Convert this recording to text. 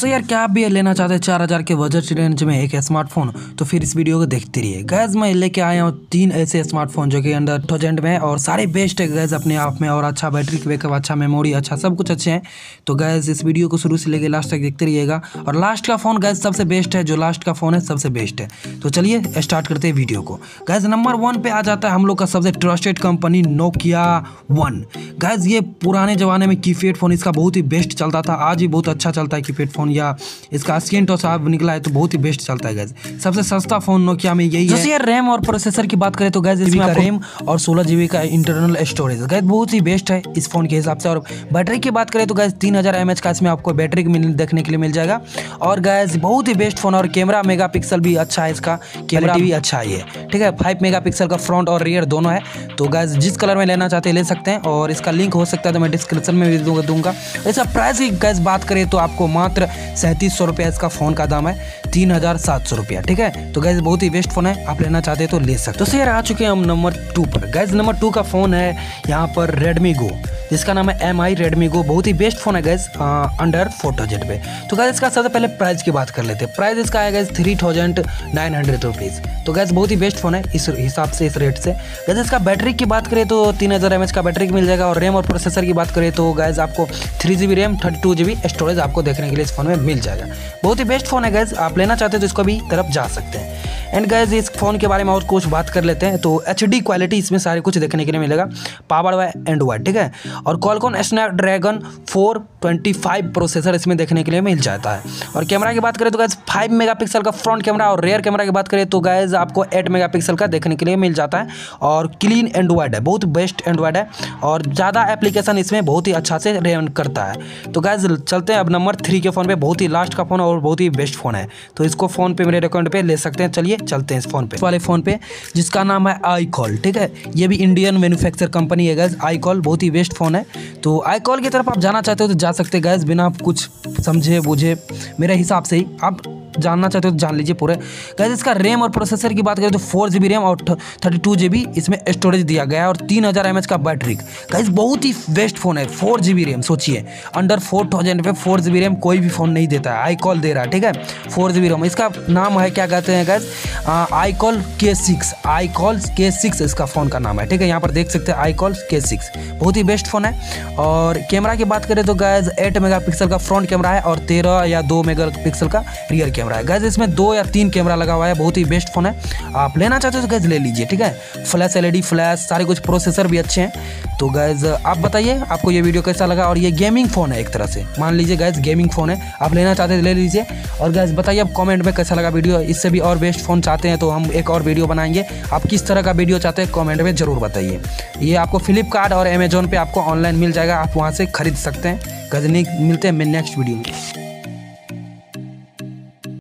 तो यार, क्या आप भी लेना चाहते हैं? चार हज़ार के बजट रेंज में एक स्मार्टफ़ोन तो फिर इस वीडियो को देखते रहिए। गैस मैं लेके आया हूँ तीन ऐसे स्मार्टफ़ोन जो कि अंडर थाउज़ेंड में और सारे बेस्ट है गैस अपने आप में और अच्छा बैटरी बैकअप अच्छा मेमोरी अच्छा सब कुछ अच्छे हैं। तो गैस इस वीडियो को शुरू से लेके लास्ट तक देखते रहिएगा। और लास्ट का फ़ोन गैस सबसे बेस्ट है, जो लास्ट का फ़ोन है, सबसे बेस्ट है। तो चलिए स्टार्ट करते हैं वीडियो को। गैस नंबर वन पे आ जाता है हम लोग का सबसे trusted company Nokia one guys ये पुराने ज़माने में कीपैड फ़ोन इसका बहुत ही बेस्ट चलता था, आज भी बहुत अच्छा चलता है कीपैड फ़ोन या इसका टच आप निकला है तो बहुत ही बेस्ट चलता है गैस सबसे सस्ता फ़ोन नोकिया में यही है। यार रैम और प्रोसेसर की बात करें तो गैस इसमें रैम और सोलह जीबी का इंटरनल स्टोरेज गैस बहुत ही बेस्ट है इस फ़ोन के हिसाब से। और बैटरी की बात करें तो गैस तीन हज़ार एम का इसमें आपको बैटरी मिल देखने के लिए मिल जाएगा। और गैस बहुत ही बेस्ट फ़ोन और कैमरा मेगा भी अच्छा है इसका। कैमरा भी अच्छा ही है। ठीक है? फाइव मेगा का फ्रंट और रियर दोनों है। तो गैस जिस कलर में लेना चाहते हैं ले सकते हैं। और इसका लिंक हो सकता है तो मैं डिस्क्रिप्शन में भी दूँगा दूँगा। इसका प्राइस की गैस बात करें तो आपको मात्र सैंतीस सौ रुपया इसका फ़ोन का दाम है, तीन हज़ार सात सौ रुपया, ठीक है? तो गैस बहुत ही बेस्ट फ़ोन है, आप लेना चाहते हैं तो ले सकते हो। तो सर आ चुके हैं हम नंबर टू पर। गैस नंबर टू का फ़ोन है यहाँ पर रेडमी गो जिसका नाम है एम आई रेडमी गो बहुत ही बेस्ट फ़ोन है गैस अंडर फोर थाउज़ेंड पे। तो गैस इसका सबसे पहले प्राइस की बात कर लेते हैं। प्राइस इसका है guys three thousand nine hundred rupees तो गैस बहुत ही बेस्ट फ़ोन है इस हिसाब से, इस रेट से। गैस इसका बैटरी की बात करें तो तीन हज़ार एम एच का बैटरी मिल जाएगा और रैम और प्रोसेसर की बात करें तो गैस आपको three G B RAM thirty two G B storage आपको देखने के लिए इस फ़ोन में मिल जाएगा। बहुत ही बेस्ट फ़ोन है गैस आप लेना चाहते हैं तो इसको भी तरफ़ जा सकते हैं। एंड गैज इस फ़ोन के बारे में और कुछ बात कर लेते हैं तो एचडी क्वालिटी इसमें सारे कुछ देखने के लिए मिलेगा। पावर वाई एंड्रॉइड ठीक है? और Qualcomm Snapdragon four twenty five processor इसमें देखने के लिए मिल जाता है। और कैमरा की बात करें तो गैज फाइव मेगा का फ्रंट कैमरा और रेयर कैमरा की बात करें तो गैज आपको एट मेगा का देखने के लिए मिल जाता है। और क्लीन एंड्रॉइड है, बहुत बेस्ट एंड्रॉइड है। और ज़्यादा एप्लीकेशन इसमें बहुत ही अच्छा से रेन करता है। तो गैज चलते हैं, अब नंबर थ्री के फ़ोन पे बहुत ही लास्ट का फ़ोन और बहुत ही बेस्ट फ़ोन है। तो इसको फ़ोन पे, मेरे अकाउंट पे ले सकते हैं। चलिए चलते हैं इस फ़ोन पे। वाले फ़ोन पे, जिसका नाम है आई कॉल ठीक है? ये भी इंडियन मैन्युफैक्चर कंपनी है गैस आई कॉल बहुत ही बेस्ट फ़ोन है। तो आई कॉल की तरफ़ आप जाना चाहते हो तो जा सकते गैस बिना कुछ समझे बूझे मेरे हिसाब से ही। आप जानना चाहते हो तो जान लीजिए पूरे। गैस इसका रैम और प्रोसेसर की बात करें तो फोर जी रैम और थर्टी टू जी इसमें स्टोरेज दिया गया है और तीन हज़ार एम एच का बैटरी गैस बहुत ही बेस्ट फ़ोन है फोर जी रैम सोचिए। अंडर फोर थाउज़ेंड पे फोर जी रैम कोई भी फ़ोन नहीं देता है आई कॉल दे रहा है, ठीक है? फोर जी रैम इसका नाम है, क्या कहते हैं guys iKall K six iKall K six इसका फ़ोन का नाम है, ठीक है? यहाँ पर देख सकते हैं आई कॉल के सिक्स बहुत ही बेस्ट फ़ोन है। और कैमरा की बात करें तो गैस एट मेगा का फ्रंट कैमरा है और तेरह या दो मेगा का रियर कैमरा है। गैज इसमें दो या तीन कैमरा लगा हुआ है, बहुत ही बेस्ट फ़ोन है। आप लेना चाहते हो तो गैज ले लीजिए, ठीक है? फ्लैश एलईडी फ्लैश सारे कुछ प्रोसेसर भी अच्छे हैं। तो गैज आप बताइए, आपको ये वीडियो कैसा लगा? और ये गेमिंग फ़ोन है एक तरह से। मान लीजिए गैज गेमिंग फ़ोन है। आप लेना चाहते हैं तो ले लीजिए। और गैज बताइए आप कॉमेंट में कैसा लगा वीडियो इससे भी और बेस्ट फ़ोन चाहते हैं तो हम एक और वीडियो बनाएँगे। आप किस तरह का वीडियो चाहते हैं कॉमेंट में ज़रूर बताइए। ये आपको फ्लिपकार्ट और अमेजोन पर आपको ऑनलाइन मिल जाएगा। आप वहाँ से खरीद सकते हैं। गजनी मिलते हैं नेक्स्ट वीडियो में।